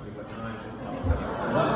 originally, but tonight.